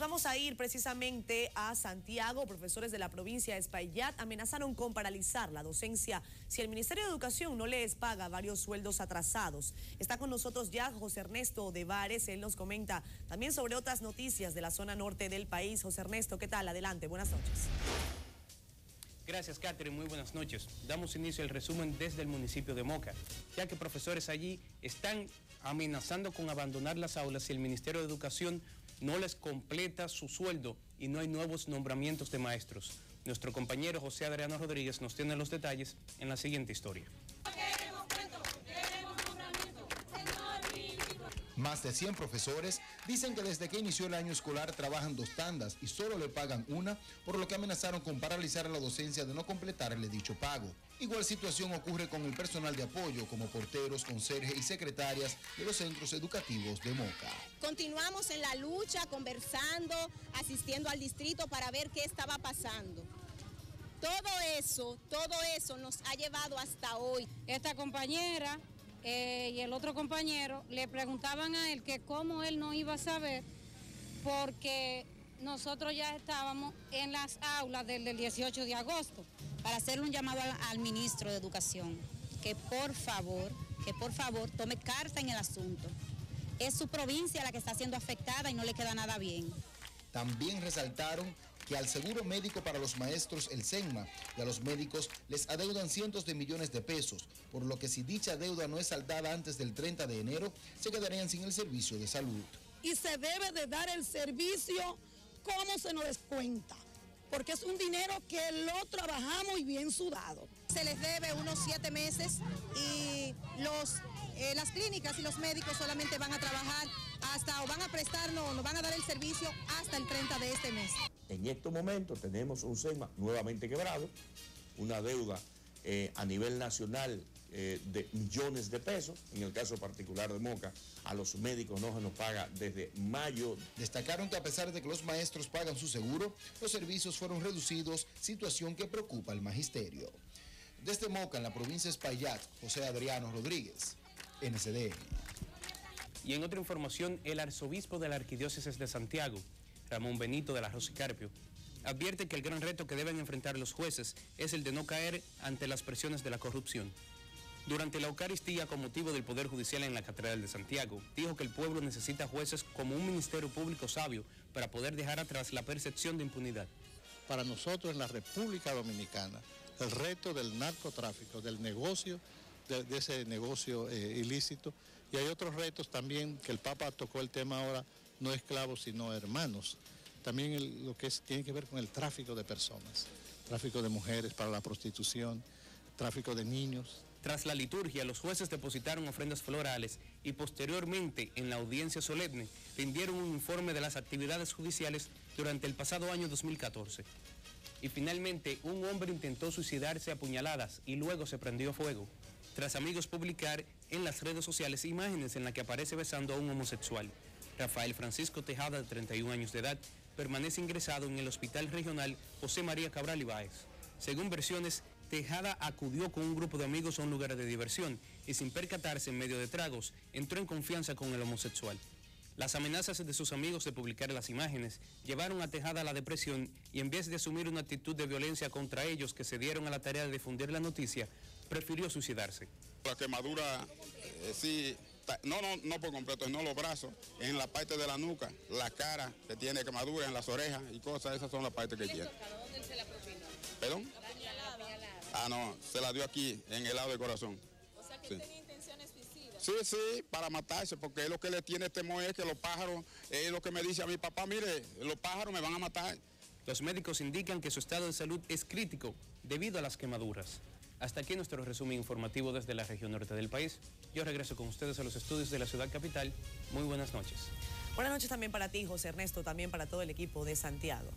vamos a ir precisamente a Santiago. Profesores de la provincia de Espaillat amenazaron con paralizar la docencia si el Ministerio de Educación no les paga varios sueldos atrasados. Está con nosotros ya José Ernesto de Vares. Él nos comenta también sobre otras noticias de la zona norte del país. José Ernesto, ¿qué tal? Adelante, buenas noches. Gracias, Catherine. Muy buenas noches. Damos inicio al resumen desde el municipio de Moca, ya que profesores allí están amenazando con abandonar las aulas si el Ministerio de Educación no les completa su sueldo y no hay nuevos nombramientos de maestros. Nuestro compañero José Adriano Rodríguez nos tiene los detalles en la siguiente historia. Más de 100 profesores dicen que desde que inició el año escolar trabajan dos tandas y solo le pagan una, por lo que amenazaron con paralizar a la docencia de no completarle dicho pago. Igual situación ocurre con el personal de apoyo, como porteros, conserjes y secretarias de los centros educativos de Moca. Continuamos en la lucha, conversando, asistiendo al distrito para ver qué estaba pasando. Todo eso, todo eso nos ha llevado hasta hoy. Esta compañera eh, y el otro compañero le preguntaban a él que cómo él no iba a saber porque nosotros ya estábamos en las aulas desde el 18 de agosto. Para hacerle un llamado al, al ministro de Educación, que por favor, que por favor tome carta en el asunto. Es su provincia la que está siendo afectada y no le queda nada bien. También resaltaron que al seguro médico para los maestros, el SENMA, y a los médicos les adeudan cientos de millones de pesos, por lo que si dicha deuda no es saldada antes del 30 de enero, se quedarían sin el servicio de salud. Y se debe de dar el servicio como se nos descuenta, porque es un dinero que lo trabajamos y bien sudado. Se les debe unos siete meses y los, eh, las clínicas y los médicos solamente van a trabajar hasta o van a prestarnos o nos van a dar el servicio hasta el 30 de este mes. En estos momentos tenemos un SEMA nuevamente quebrado, una deuda eh, a nivel nacional eh, de millones de pesos, en el caso particular de Moca, a los médicos no se nos paga desde mayo. Destacaron que a pesar de que los maestros pagan su seguro, los servicios fueron reducidos, situación que preocupa al magisterio. Desde Moca, en la provincia de Espaillat, José Adriano Rodríguez, NCDN. Y en otra información, el arzobispo de la Arquidiócesis de Santiago, Ramón Benito de la Rosicarpio, advierte que el gran reto que deben enfrentar los jueces es el de no caer ante las presiones de la corrupción. Durante la Eucaristía con motivo del Poder Judicial en la Catedral de Santiago, dijo que el pueblo necesita jueces como un ministerio público sabio para poder dejar atrás la percepción de impunidad. Para nosotros en la República Dominicana, el reto del narcotráfico, del negocio, de, ese negocio eh, ilícito, y hay otros retos también que el Papa tocó el tema ahora, no esclavos sino hermanos. También lo que tiene que ver con el tráfico de personas, tráfico de mujeres para la prostitución, tráfico de niños, tras la liturgia, los jueces depositaron ofrendas florales y posteriormente, en la audiencia solemne, rindieron un informe de las actividades judiciales durante el pasado año 2014. Y finalmente, un hombre intentó suicidarse a puñaladas y luego se prendió fuego, tras amigos publicar en las redes sociales imágenes en las que aparece besando a un homosexual. Rafael Francisco Tejada, de 31 años de edad, permanece ingresado en el Hospital Regional José María Cabral Ibáez. Según versiones, Tejada acudió con un grupo de amigos a un lugar de diversión y sin percatarse en medio de tragos, entró en confianza con el homosexual. Las amenazas de sus amigos de publicar las imágenes llevaron a Tejada a la depresión y en vez de asumir una actitud de violencia contra ellos que se dieron a la tarea de difundir la noticia, prefirió suicidarse. La quemadura, eh, sí, no, no, no por completo, no los brazos, en la parte de la nuca, la cara que tiene quemadura, en las orejas y cosas, esas son las partes que tiene. ¿Dónde se la propinó? ¿Perdón? Ah, no, se la dio aquí, en el lado del corazón. O sea que Sí. tenía intenciones suicidas. Sí, sí, para matarse, porque es lo que le tiene temor es que los pájaros, es lo que me dice a mi papá, mire, los pájaros me van a matar. Los médicos indican que su estado de salud es crítico debido a las quemaduras. Hasta aquí nuestro resumen informativo desde la región norte del país. Yo regreso con ustedes a los estudios de la ciudad capital. Muy buenas noches. Buenas noches también para ti, José Ernesto, también para todo el equipo de Santiago.